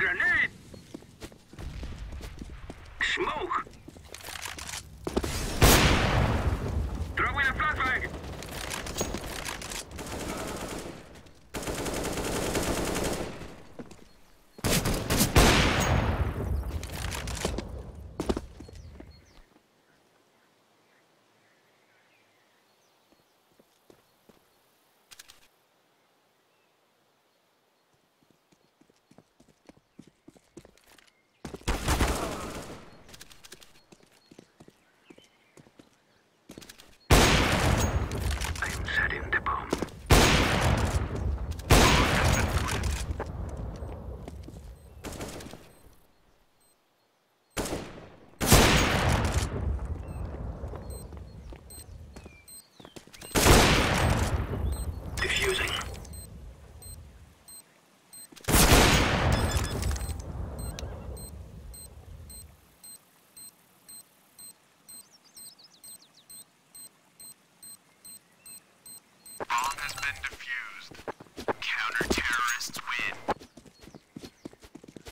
Grenade!